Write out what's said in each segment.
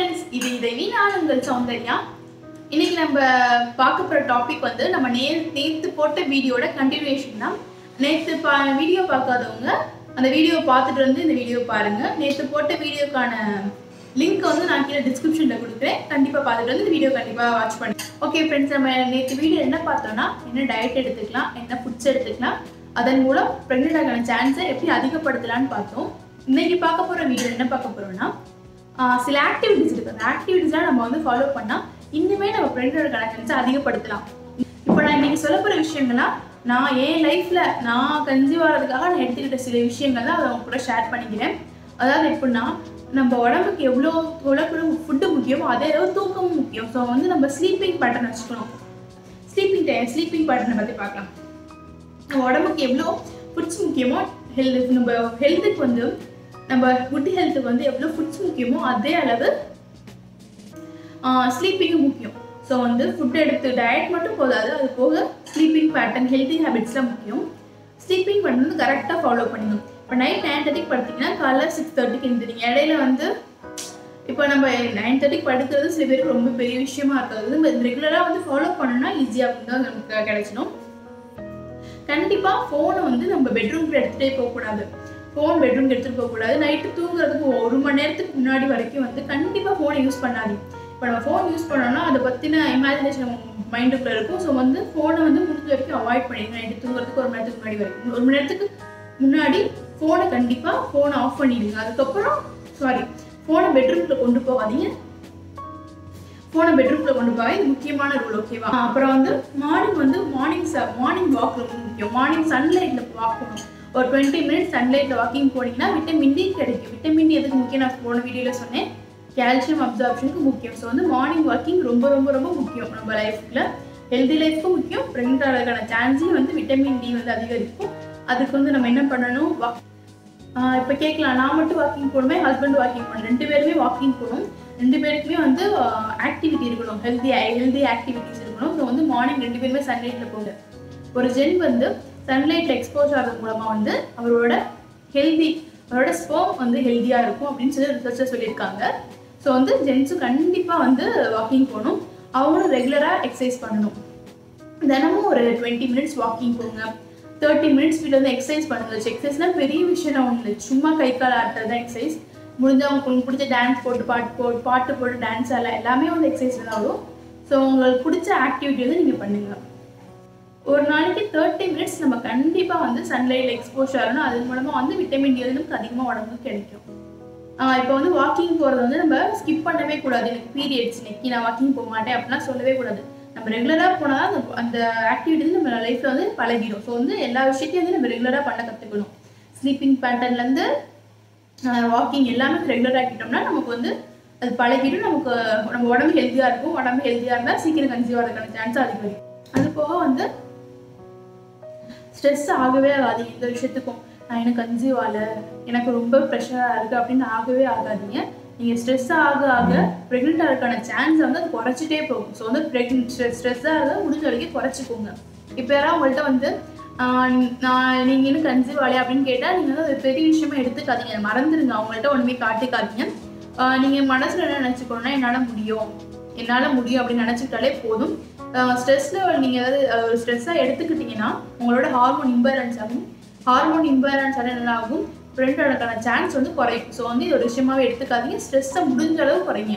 Friends இது இதை நான் உங்கள் சௌந்தர்யா. இன்னைக்கு நம்ம பார்க்க போகிற டாபிக் வந்து நம்ம நே நேற்று போட்ட வீடியோட கண்டினியூஷன் தான். நேற்று பா வீடியோ பார்க்காதவங்க அந்த வீடியோ பார்த்துட்டு வந்து இந்த வீடியோ பாருங்க. நேற்று போட்ட வீடியோக்கான லிங்க் வந்து நான் கீழே டிஸ்கிரிப்ஷனில் கொடுக்குறேன். கண்டிப்பாக பார்த்துட்டு வந்து இந்த வீடியோ கண்டிப்பாக வாட்ச் பண்ணி. ஓகே ஃப்ரெண்ட்ஸ் நம்ம நேற்று வீடியோ என்ன பார்த்தோம்னா என்ன டயட் எடுத்துக்கலாம் என்ன ஃபுட்ஸ் எடுத்துக்கலாம் அதன் மூலம் ப்ரெக்னென்ட் ஆகான சான்ஸை எப்படி அதிகப்படுத்தலாம்னு பார்த்தோம். இன்னைக்கு பார்க்க போகிற வீடியோ என்ன பார்க்க போகிறோம்னா சில ஆக்டிவிட்டிஸ் இருக்கு. அந்த ஆக்டிவிட்டிஸ்லாம் நம்ம வந்து ஃபாலோ பண்ணால் இன்னுமே நம்ம ஃப்ரெண்டோட கனெக்ஷன்ஸை அதிகப்படுத்தலாம். இப்போ நான் இன்றைக்கி சொல்ல போகிற விஷயங்கள்னா நான் என் லைஃப்பில் நான் கன்சீவ் ஆகிறதுக்காக நான் எடுத்துக்கிட்ட சில விஷயங்கள் தான் அதை அவங்க கூட ஷேர் பண்ணிக்கிறேன். அதாவது எப்படின்னா நம்ம உடம்புக்கு எவ்வளோ எவ்வளோ ஃபுட்டு முக்கியமோ அதே அளவு தூக்கமும் முக்கியம். ஸோ வந்து நம்ம ஸ்லீப்பிங் பேட்டர்ன் வச்சுக்கணும். ஸ்லீப்பிங் டைம் ஸ்லீப்பிங் பேட்டர்னை பற்றி பார்க்கலாம். நம்ம உடம்புக்கு எவ்வளோ ஃபுட்ஸ் முக்கியமோ ஹெல்த் நம்ம ஹெல்த்துக்கு வந்து நம்ம குட் ஹெல்த்துக்கு வந்து எவ்வளோ ஃபுட்ஸ் முக்கியமோ அதே அளவு ஸ்லீப்பிங்கும் முக்கியம். ஸோ வந்து ஃபுட் எடுத்து டயட் மட்டும் போதாது அது போக ஸ்லீப்பிங் பேட்டர்ன் ஹெல்த்தி ஹேபிட்ஸ்லாம் முக்கியம். ஸ்லீப்பிங் பண்ணணும் கரெக்டாக ஃபாலோ பண்ணணும். இப்போ நைட் நைன் தேர்ட்டிக்கு படுத்திங்கன்னா காலைல சிக்ஸ் தேர்ட்டிக்கு எழுந்திரிங்க. இடையில வந்து இப்போ நம்ம நைன் தேர்ட்டிக்கு படுக்கிறது சில பேருக்கு ரொம்ப பெரிய விஷயமா இருக்கிறது. நம்ம ரெகுலராக வந்து ஃபாலோ பண்ணோம்னா ஈஸியாக தான் நமக்கு கிடைச்சிடும் கண்டிப்பாக ஃபோனை வந்து நம்ம பெட்ரூம்க்கு எடுத்துகிட்டே போகக்கூடாது. ஃபோன் பெட்ரூம்க்கு எடுத்துகிட்டு போகக்கூடாது. நைட்டு தூங்குறதுக்கு ஒரு மணி நேரத்துக்கு முன்னாடி வரைக்கும் வந்து கண்டிப்பாக ஃபோனை யூஸ் பண்ணாதீங்க. இப்போ நம்ம ஃபோன் யூஸ் பண்ணோம்னா அதை பற்றின இமேஜினேஷன் மைண்டுக்குள்ளே இருக்கும். ஸோ வந்து ஃபோனை வந்து முடிஞ்ச வரைக்கும் அவாய்ட் பண்ணிடுங்க. நைட்டு தூங்குறதுக்கு ஒரு மணி நேரத்துக்கு முன்னாடி வரைக்கும். ஒரு மணி நேரத்துக்கு முன்னாடி ஃபோனை கண்டிப்பாக ஃபோனை ஆஃப் பண்ணிடுங்க. அதுக்கப்புறம் சாரி ஃபோனை பெட்ரூம்குள்ளே கொண்டு போகாதீங்க. ஃபோனை பெட்ரூம்ல கொண்டு போக இது முக்கியமான ரூல் ஓகேவா அப்புறம் வந்து மார்னிங் வந்து மார்னிங் மார்னிங் வாக் ரொம்ப முக்கியம். மார்னிங் சன்லைட்ல வாக் பண்ணணும் ஒரு டுவெண்ட்டி மினிட்ஸ் சன்லைட்ல வாக்கிங் போனீங்கன்னா விட்டமின் டி கிடைக்கும். விட்டமின் டி எதுக்கு முக்கியம்? நான் போன வீடியோல சொன்னேன். கால்சியம் அப்சார்ப்ஷனுக்கு முக்கியம். ஸோ வந்து மார்னிங் வாக்கிங் ரொம்ப ரொம்ப ரொம்ப முக்கியம் நம்ம லைஃப்ல ஹெல்தி லைஃப்க்கும் முக்கியம். ப்ரெக்னென்ட் ஆகிறதுக்கான சான்ஸையும் வந்து விட்டமின் டி வந்து அதிகரிக்கும். அதுக்கு வந்து நம்ம என்ன பண்ணணும்? வா இப்போ கேட்கலாம். நான் மட்டும் வாக்கிங் போகணுமே? ஹஸ்பண்ட் வாக்கிங் போகணும். ரெண்டு பேருமே வாக்கிங் போகணும். ரெண்டு பேருக்குமே வந்து ஆக்டிவிட்டி இருக்கணும். ஹெல்தி ஹெல்தி ஆக்டிவிட்டிஸ் இருக்கணும். ஸோ வந்து மார்னிங் ரெண்டு பேருமே சன்லைட்டில் போங்க. ஒரு ஜென் வந்து சன்லைட்டில் எக்ஸ்போஸ் ஆகிறது மூலமாக வந்து அவரோட ஹெல்தி அவரோட ஸ்போம் வந்து ஹெல்த்தியாக இருக்கும் அப்படின்னு சொல்லி ரிசர்ச்சர் சொல்லியிருக்காங்க. ஸோ வந்து ஜென்ஸும் கண்டிப்பாக வந்து வாக்கிங் போகணும். அவங்களும் ரெகுலராக எக்ஸசைஸ் பண்ணணும். தினமும் ஒரு டுவெண்ட்டி மினிட்ஸ் வாக்கிங் போங்க. தேர்ட்டி மினிட்ஸ் வீட்டில் வந்து எக்ஸசைஸ் பண்ணுங்க. எக்ஸசைஸ்னால் பெரிய விஷயம் ஒன்று சும்மா கை கால் ஆட்டுறது தான் எக்ஸசைஸ் முடிஞ்சவங்க உங்களுக்கு பிடிச்ச டான்ஸ் போட்டு பாட்டு போட்டு பாட்டு போட்டு டான்ஸ் ஆடலாம் எல்லாமே வந்து எக்ஸசைஸ் தான் வரும். ஸோ உங்களுக்கு பிடிச்ச ஆக்டிவிட்டி வந்து நீங்கள் பண்ணுங்கள் ஒரு நாளைக்கு தேர்ட்டி மினிட்ஸ் நம்ம கண்டிப்பாக வந்து சன்லைட்டில் எக்ஸ்போஸ் ஆகணும். அதன் மூலமாக வந்து விட்டமின் டி வந்து நமக்கு அதிகமாக உடம்புக்கு கிடைக்கும். இப்போ வந்து வாக்கிங் போகிறது வந்து நம்ம ஸ்கிப் பண்ணவே கூடாது. எனக்கு பீரியட்ஸ் இன்னைக்கு நான் வாக்கிங் போக மாட்டேன் அப்படிலாம் சொல்லவே கூடாது. நம்ம ரெகுலராக போனால் அந்த அந்த ஆக்டிவிட்டி வந்து நம்ம லைஃப்பில் வந்து பழகிடும். ஸோ வந்து எல்லா விஷயத்தையும் வந்து நம்ம ரெகுலராக பண்ண கற்றுக்கணும் ஸ்லீப்பிங் பேட்டர்ன்லேருந்து வாக்கிங் எல்லாமே ரெகுலராக ஆக்கிட்டோம்னா நமக்கு வந்து அது பழகிட்டு நமக்கு நம்ம உடம்பு ஹெல்த்தியாக இருக்கும். உடம்பு ஹெல்த்தியாக இருந்தால் சீக்கிரம் கன்சீவ் ஆகிறதுக்கான சான்ஸ் அதிகரிக்கும். அது போக வந்து ஸ்ட்ரெஸ் ஆகவே ஆகாது. எந்த விஷயத்துக்கும் நான் எனக்கு கன்சீவ் ஆகலை எனக்கு ரொம்ப ப்ரெஷராக இருக்குது அப்படின்னு ஆகவே ஆகாதீங்க. நீங்கள் ஸ்ட்ரெஸ் ஆக ஆக ப்ரெக்னெண்ட் ஆகிறதுக்கான சான்ஸ் வந்து அது குறைச்சிட்டே போகும். ஸோ வந்து ப்ரெக்னென்ட் ஸ்ட்ரெஸ் ஸ்ட்ரெஸ்ஸாக இருந்தால் முடிஞ்ச வரைக்கும் குறைச்சிக்கோங்க. இப்போ யாராவது உங்கள்கிட்ட வந்து நான் நீங்கள் இன்னும் கன்சீவ் ஆலையா அப்படின்னு கேட்டால் நீங்கள் வந்து அது பெரிய விஷயமா எடுத்துக்காதீங்க. மறந்துடுங்க அவங்கள்ட்ட ஒன்றுமே காட்டிக்காதீங்க. நீங்கள் மனசில் என்ன நினச்சிக்கணும்னா என்னால் முடியும். என்னால் முடியும் அப்படின்னு நினச்சிக்கிட்டாலே போதும். ஸ்ட்ரெஸ் லெவல் நீங்கள் ஏதாவது ஸ்ட்ரெஸ்ஸாக எடுத்துக்கிட்டிங்கன்னா உங்களோட ஹார்மோன் இம்பேலன்ஸ் ஆகும். ஹார்மோன் இம்பேலன்ஸ் என்ன ஆகும். ஃப்ரெண்டோடக்கான சான்ஸ் வந்து குறையும். ஸோ வந்து இது ஒரு விஷயமாவே எடுத்துக்காதீங்க. ஸ்ட்ரெஸ்ஸை முடிஞ்ச அளவு குறைங்க.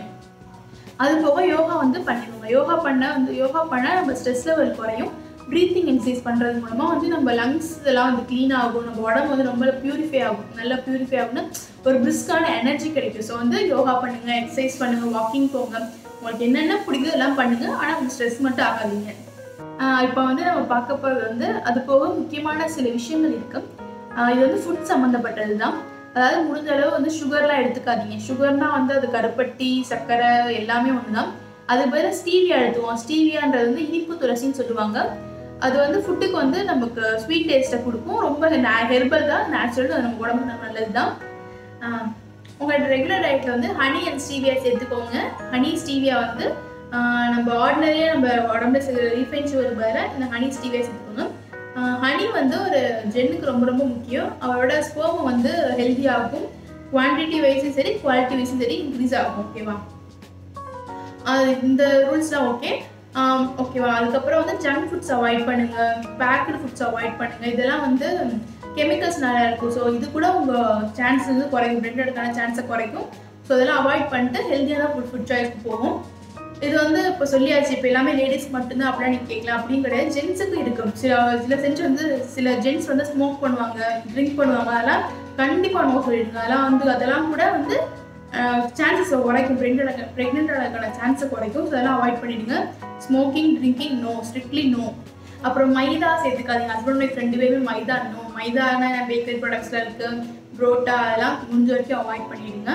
அது போக யோகா வந்து பண்ணிக்கோங்க. யோகா பண்ண வந்து யோகா பண்ண நம்ம ஸ்ட்ரெஸ் லெவல் குறையும். ப்ரீத்திங் எக்ஸசைஸ் பண்ணுறது மூலமாக வந்து நம்ம லங்ஸ் இதெல்லாம் வந்து க்ளீன் ஆகும். நம்ம உடம்பு வந்து ரொம்ப ப்யூரிஃபை ஆகும். நல்லா ப்யூரிஃபை ஆகும்னா ஒரு பிரிஸ்கான எனர்ஜி கிடைக்கும். ஸோ வந்து யோகா பண்ணுங்கள் எக்ஸசைஸ் பண்ணுங்கள் வாக்கிங் போங்க. உங்களுக்கு என்னென்ன பிடிக்குது எல்லாம் பண்ணுங்கள் ஆனால் உங்களுக்கு ஸ்ட்ரெஸ் மட்டும் ஆகாதீங்க. இப்போ வந்து நம்ம பார்க்க போகிறது வந்து அது போக முக்கியமான சில விஷயங்கள் இருக்குது இது வந்து ஃபுட் சம்மந்தப்பட்டது தான் அதாவது முடிஞ்ச அளவு வந்து சுகர்லாம் எடுத்துக்காதீங்க. சுகர்னால் வந்து அது கருப்பட்டி சர்க்கரை எல்லாமே ஒன்று தான் அது பேர் ஸ்டீவியா எடுத்துவோம் ஸ்டீவியான்றது வந்து இனிப்பு துளசின்னு சொல்லுவாங்க. அது வந்து ஃபுட்டுக்கு வந்து நமக்கு ஸ்வீட் டேஸ்ட்டை கொடுக்கும். ரொம்ப ஹெர்பல் தான் நேச்சுரல் அது நம்ம உடம்புக்கு நல்லது தான் உங்களோட ரெகுலர் டயட்டில் வந்து ஹனி அண்ட் ஸ்டீவியா சேர்த்துக்கோங்க. ஹனி ஸ்டீவியா வந்து நம்ம ஆர்டினரியாக நம்ம உடம்புல செய்கிற ரீஃபைன் சுகர் பதிலாக இந்த ஹனி ஸ்டீவியா சேர்த்துக்கோங்க. ஹனி வந்து ஒரு ஜென்னுக்கு ரொம்ப ரொம்ப முக்கியம். அவரோட ஸ்போம் வந்து ஹெல்த்தியாகும் குவான்டிட்டி வைஸும் சரி குவாலிட்டி வைஸும் சரி இன்க்ரீஸ் ஆகும் ஓகேவா அது இந்த ரூல்ஸ்லாம் ஓகே ஓகேவா அதுக்கப்புறம் வந்து ஜங்க் ஃபுட்ஸ் அவாய்ட் பண்ணுங்க. பேக்கடு ஃபுட்ஸ் அவாய்ட் பண்ணுங்க. இதெல்லாம் வந்து கெமிக்கல்ஸ் நிறையா இருக்கும். ஸோ இது கூட உங்கள் சான்ஸ் வந்து குறைக்கும் பிரெட் எடுக்கான சான்ஸை குறைக்கும். ஸோ இதெல்லாம் அவாய்ட் பண்ணிட்டு ஹெல்த்தியான ஃபுட் ஃபுட் சாய்ஸ்க்கு போகும் இது வந்து இப்போ சொல்லியாச்சு. இப்போ எல்லாமே லேடிஸ் மட்டும்தான் அப்படிலாம் நீங்கள் கேட்கலாம். அப்படின்னு கிடையாது. ஜென்ஸுக்கும் இருக்கும். சில சில செஞ்சு வந்து சில ஜென்ஸ் வந்து ஸ்மோக் பண்ணுவாங்க ட்ரிங்க் பண்ணுவாங்க. அதெல்லாம் கண்டிப்பாக நோ சொல்லிடுங்க. அதெல்லாம் வந்து அதெல்லாம் கூட வந்து சான்சஸ் குறைக்கும். ப்ரெக்னென்ட் ப்ரெக்னென்ட் ஆகிறதுக்கான சான்ஸை குறைக்கும். ஸோ அதெல்லாம் அவாய்ட் பண்ணிவிடுங்க smoking drinking no strictly no அப்புறம் மைதா சேர்த்துக்காதீங்க. ஹஸ்பண்ட் ஒய்ஃப் ரெண்டு பேருமே மைதா நோ மைதான பேக்கரி ப்ராடக்ட்ஸில் இருக்கு. புரோட்டா அதெல்லாம் முடிஞ்ச வரைக்கும் அவாய்ட் பண்ணிடுங்க.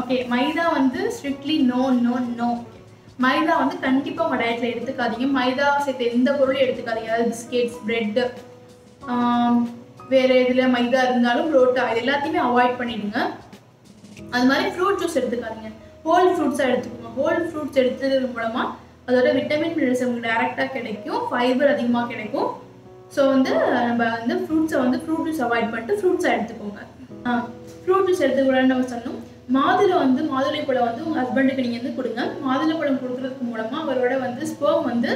ஓகே மைதா வந்து ஸ்ட்ரிக்ட்லி நோ நோ நோ மைதா வந்து கண்டிப்பாக உங்கள் டயட்டில் எடுத்துக்காதீங்க. மைதா சேர்த்து எந்த பொருளும் எடுத்துக்காதீங்க. அதாவது பிஸ்கெட்ஸ் ப்ரெட்டு வேறு இதில் மைதா இருந்தாலும் புரோட்டா இது எல்லாத்தையுமே அவாய்ட் பண்ணிடுங்க. அது மாதிரி ஃப்ரூட் ஜூஸ் எடுத்துக்காதீங்க. ஹோல் ஃப்ரூட்ஸாக எடுத்துக்கோங்க. ஹோல் ஃப்ரூட்ஸ் எடுத்தது மூலமாக அதோட விட்டமின் மினரல்ஸ் உங்களுக்கு டேரெக்டாக கிடைக்கும். ஃபைபர் அதிகமாக கிடைக்கும். ஸோ வந்து நம்ம வந்து ஃப்ரூட்ஸை வந்து ஃப்ரூட் ஜூஸ் அவாய்ட் பண்ணிட்டு ஃப்ரூட்ஸை எடுத்துக்கோங்க. ஃப்ரூட் ஜூஸ் எடுத்துக்கூடாதுன்னு நம்ம சொன்னோம். மாதுளை வந்து மாதுளை பழம் வந்து உங்கள் ஹஸ்பண்டுக்கு நீங்கள் வந்து கொடுங்க. மாதுளை பழம் கொடுக்குறதுக்கு மூலமாக அவரோட வந்து ஸ்போம் வந்து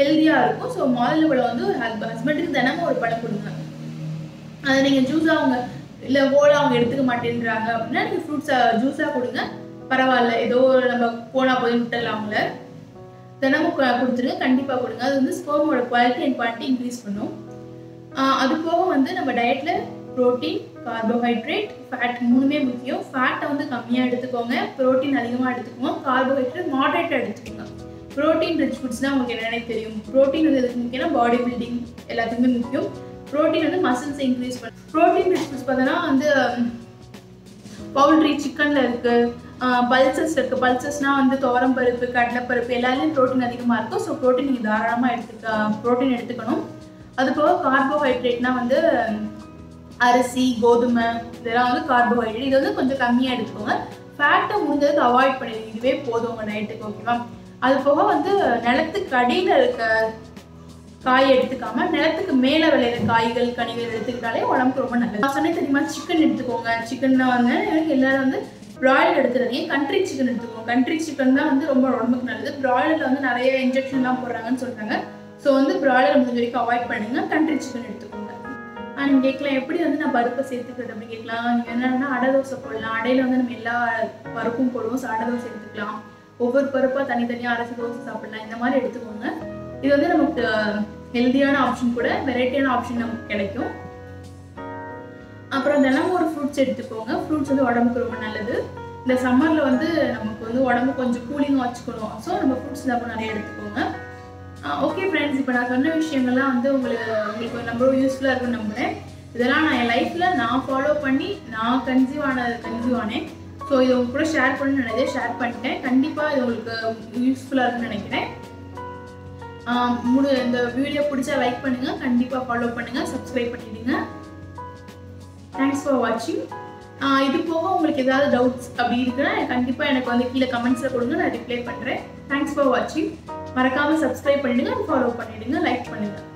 ஹெல்த்தியாக இருக்கும். ஸோ மாதுளை பழம் வந்து ஹஸ்பண்டுக்கு தினமும் ஒரு பழம் கொடுங்க. அதை நீங்கள் ஜூஸாக அவங்க இல்லை ஓலா அவங்க எடுத்துக்க மாட்டேன்றாங்க அப்படின்னா நீங்கள் ஃப்ரூட்ஸை ஜூஸாக கொடுங்க. பரவாயில்ல. ஏதோ நம்ம போனால் போய் விட்டுடலாம் அவங்கள தினமும் கொடுத்துருங்க கண்டிப்பாக கொடுங்க. அது வந்து ஸ்போமோட குவாலிட்டி அண்ட் குவான்டிட்டி இன்க்ரீஸ் பண்ணும். அது போக வந்து நம்ம டயட்டில் ப்ரோட்டீன் கார்போஹைட்ரேட் ஃபேட் மூணுமே முக்கியம். ஃபேட்டை வந்து கம்மியாக எடுத்துக்கோங்க. ப்ரோட்டீன் அதிகமாக எடுத்துக்கோங்க. கார்போஹைட்ரேட் மாடரேட்டாக எடுத்துக்கோங்க. ப்ரோட்டீன் ரிச் ஃபுட்ஸ் தான் உங்களுக்கு என்னென்ன தெரியும். ப்ரோட்டீன் வந்து எதுக்கு முக்கியம்னா பாடி பில்டிங் எல்லாத்துக்குமே முக்கியம். ப்ரோட்டீன் வந்து மசில்ஸை இன்க்ரீஸ் பண்ணும் ப்ரோட்டீன் ரிச் ஃபுட்ஸ் பார்த்தோன்னா வந்து பவுல்ட்ரி சிக்கனில் இருக்குது பல்சஸ் இருக்குது பல்சஸ்னால் வந்து துவரம் பருப்பு கடலைப்பருப்பு எல்லாத்துலேயும் ப்ரோட்டீன் அதிகமாக இருக்கும். ஸோ ப்ரோட்டீன் நீங்கள் தாராளமாக எடுத்துக்க ப்ரோட்டீன் எடுத்துக்கணும். அது போக கார்போஹைட்ரேட்னால் வந்து அரிசி கோதுமை இதெல்லாம் வந்து கார்போஹைட்ரேட் இது வந்து கொஞ்சம் கம்மியாக எடுத்துக்கோங்க. ஃபேட்டை முடிஞ்சதுக்கு அவாய்ட் பண்ணிடுங்க. இதுவே போதும் உங்கள் டயட்டுக்கு ஓகேவா அது போக வந்து நிலத்துக்கு அடியில் இருக்க காய் எடுத்துக்காம நிலத்துக்கு மேலே விளையிற காய்கள் கனிகள் எடுத்துக்கிட்டாலே உடம்புக்கு ரொம்ப நல்லது. சொன்னே தெரியுமா? சிக்கன் எடுத்துக்கோங்க. சிக்கன்னா வந்து எனக்கு எல்லாரும் வந்து பிராய்லர் எடுத்துறாதீங்க. கண்ட்ரி சிக்கன் எடுத்துக்கோங்க. கண்ட்ரி சிக்கன் தான் வந்து ரொம்ப உடம்புக்கு நல்லது. பிராய்லரில் வந்து நிறைய இன்ஜெக்ஷன்லாம் போடுறாங்கன்னு சொல்கிறாங்க ஸோ வந்து பிராய்லர் முடிஞ்ச வரைக்கும் அவாய்ட் பண்ணுங்கள் கண்ட்ரி சிக்கன் எடுத்துக்கோங்க. நீங்கள் கேட்கலாம். எப்படி வந்து நான் பருப்பை சேர்த்துக்கிறது அப்படி கேட்கலாம். நீங்கள் என்னென்னா அடை தோசை போடலாம். அடையில வந்து நம்ம எல்லா பருப்பும் போடுவோம். ஸோ அடை தோசை எடுத்துக்கலாம். ஒவ்வொரு பருப்பாக தனித்தனியாக அரைச்சி தோசை சாப்பிடலாம். இந்த மாதிரி எடுத்துக்கோங்க. இது வந்து நமக்கு ஹெல்த்தியான ஆப்ஷன் கூட வெரைட்டியான ஆப்ஷன் நமக்கு கிடைக்கும். அப்புறம் தினமும் ஒரு ஃப்ரூட்ஸ் எடுத்துக்கோங்க. ஃப்ரூட்ஸ் வந்து உடம்புக்கு ரொம்ப நல்லது. இந்த சம்மரில் வந்து நமக்கு வந்து உடம்பு கொஞ்சம் கூலிங்காக வச்சுக்கணும். ஸோ நம்ம ஃப்ரூட்ஸ் தான் நிறைய எடுத்துக்கோங்க. ஓகே ஃப்ரெண்ட்ஸ் இப்போ நான் சொன்ன விஷயங்கள்லாம் வந்து உங்களுக்கு உங்களுக்கு ரொம்ப யூஸ்ஃபுல்லாக இருக்கும்னு நம்புகிறேன் இதெல்லாம் நான் என் லைஃப்பில் நான் ஃபாலோ பண்ணி நான் கன்சீவ் ஆனது கன்சீவ் ஆனேன். ஸோ இதை உங்க கூட ஷேர் பண்ண நிறைய ஷேர் பண்ணிட்டேன். கண்டிப்பாக இது உங்களுக்கு யூஸ்ஃபுல்லாக இருக்குன்னு நினைக்கிறேன். முடி இந்த வீடியோ பிடிச்சா லைக் பண்ணுங்கள் கண்டிப்பாக ஃபாலோ பண்ணுங்கள் சப்ஸ்கிரைப் பண்ணிவிடுங்க தேங்க்ஸ் ஃபார் வாட்சிங் இது போக உங்களுக்கு ஏதாவது டவுட்ஸ் அப்படி இருக்குன்னா கண்டிப்பாக எனக்கு வந்து கீழே கமெண்ட்ஸில் கொடுங்க. நான் ரிப்ளை பண்ணுறேன் தேங்க்ஸ் ஃபார் வாட்சிங் மறக்காமல் சப்ஸ்கிரைப் பண்ணிடுங்க. ஃபாலோ பண்ணிடுங்க. லைக் பண்ணுங்கள்